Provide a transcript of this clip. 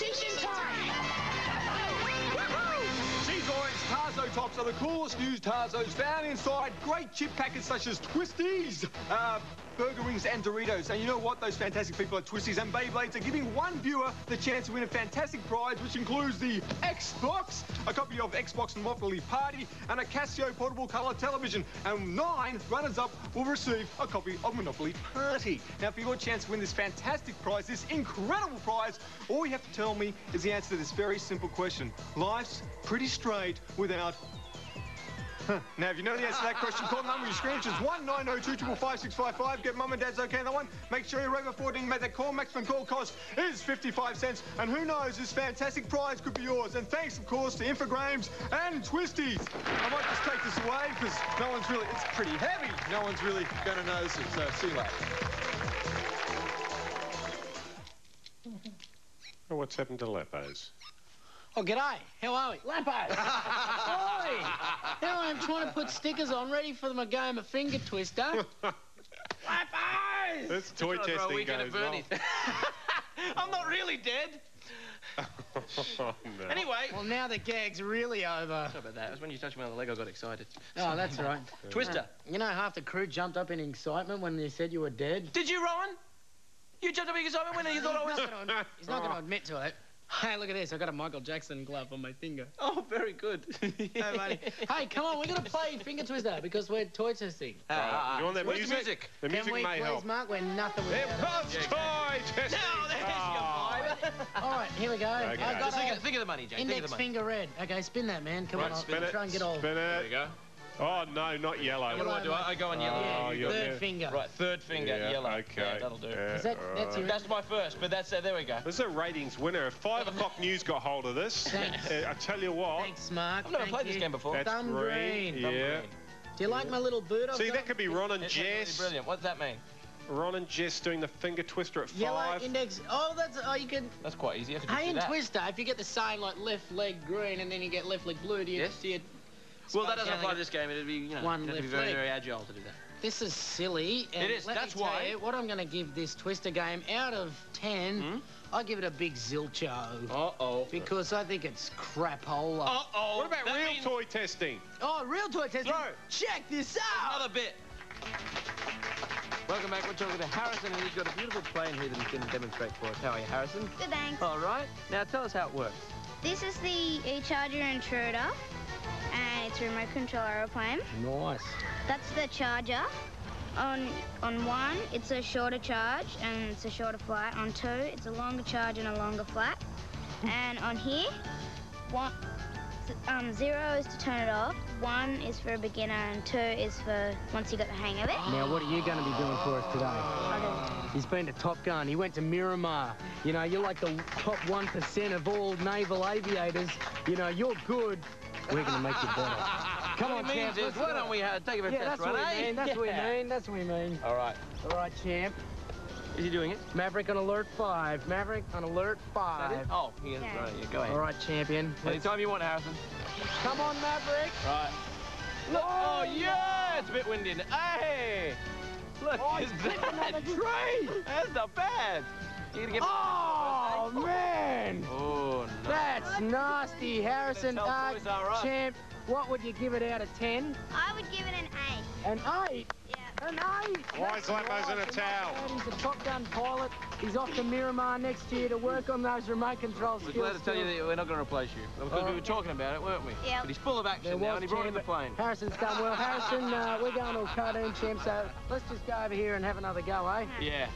attention tops are the coolest used Tazos found inside great chip packets such as Twisties, uh, Burger Rings and Doritos. And you know what? Those fantastic people at Twisties and Beyblades are giving one viewer the chance to win a fantastic prize, which includes the Xbox, a copy of Xbox Monopoly Party, and a Casio portable colour television. And nine runners-up will receive a copy of Monopoly Party. Now, for your chance to win this fantastic prize, this incredible prize, all you have to tell me is the answer to this very simple question. Life's pretty straight without. Now, if you know the answer to that question, call the number on your screen, which is 1902 Get mum and dad's okay on that one. Make sure you're over 14 to make that call. Maximum call cost is 55 cents. And who knows, this fantastic prize could be yours. And thanks, of course, to Infogrames and Twisties. I might just take this away because no one's really, it's pretty heavy. No one's really going to notice it. So, see you later. What's happened to Lepos? Oh, g'day. How are we? Lapo! Oi! Now I'm trying to put stickers on, ready for my game of finger twister. Lapo! This toy Trying to throw a testing weekend goes at I'm not really dead. Oh, no. Anyway. Well, now the gag's really over. Sorry about that. It was when you touched me on the leg I got excited. Oh, that's right. Twister. You know, half the crew jumped up in excitement when they said you were dead. Did you, Rowan? You jumped up in excitement when you thought I was... He's not going to admit to it. Hey, look at this. I've got a Michael Jackson glove on my finger. Oh, very good. Hey, buddy. hey, come on. We're going to play Finger Twister because we're toy testing. Uh, you want that music? the music? The music Can we may please, help. Mark? We're nothing without was Yeah, toy testing. Now, there's Oh. your vibe. All right, here we go. Okay. I've got Just think a of, think of the money, Jane. Index the money. finger red. Okay, spin that, man. Come Right, on. I'll spin it. try and get all. Spin it. There you go. Oh, no, not yellow. What do I do? I I go on yellow. Oh, Yeah, third there. finger. Right, third finger, Yeah, yellow. Okay. Yeah, that'll do. Yeah, that- that's right. That's my first, but that's uh, there we go. This is a ratings winner. If Five O'Clock News got hold of this, uh, I tell you what, Thanks, Mark. I've never Thank played this game before. that's Thumb green. green. Thumb Yeah. green. Do you like my little bird? I've See, got? that could be Ron and It's absolutely Jess. brilliant. What does that mean? Ron and Jess doing the finger twister at Yellow five. index. Oh, that's. Oh, you can. That's quite easy. I could just Hey, do in that. Twister, if you get the same like left leg green and then you get left leg blue, do you? Yes. Do you Well, that doesn't apply to this game. It'd be, you know, One you have to be very, leg. very agile to do that. This is silly. And It is, Let that's me tell why- You, what I'm going to give this Twister game out of 10, Hmm? I give it a big zilcho. Uh-oh. Because I think it's crapola. Uh-oh. What about That real means toy testing? Oh, real toy testing. Throw. Check this out. Another bit. Welcome back. We're talking to Harrison, and he's got a beautiful plane here that he's going to demonstrate for us. How are you, Harrison? Good, thanks. All right. Now tell us how it works. This is the e-charger intruder, and it's remote control aeroplane. Nice. That's the charger. On on one, it's a shorter charge and it's a shorter flight. On two, it's a longer charge and a longer flight. and on here, one, um, zero is to turn it off. One is for a beginner, and two is for once you got the hang of it. Now, what are you going to be doing for us today? Okay. He's been to Top Gun. He went to Miramar. You know, you're like the top 1% of all naval aviators. You know, you're good. We're going to make you better. Come on, what champ. is, why don't we uh, take a bit Yeah, that's test what run, we eh? mean. That's what we mean. That's what we mean. All right. All right, champ. Is he doing it? Maverick on alert five. Maverick on alert Is that five. Oh, he is. Yeah. Right, yeah, go ahead. All right, champion. Anytime you want, Harrison. Come on, Maverick. Right. Look. Oh, yeah! It's a bit windy. Hey! Look, Oh, clipping the tree. That's not bad. You're gonna get... Oh, man. Oh. That's nasty, Harrison. Tell Toys champ, what would you give it out of 10? I would give it an eight. An 8? Yeah. An 8? Why is Lapos in a towel? He's a Top Gun pilot. He's off to Miramar next year to work on those remote control We're skills. glad to tell you that we're not going to replace you. Because we were talking about it, weren't we? Yeah. But he's full of action now, was and he brought in the plane. Harrison's done well. Harrison, uh, we're going to a cartoon champ, so let's just go over here and have another go, eh? Yeah.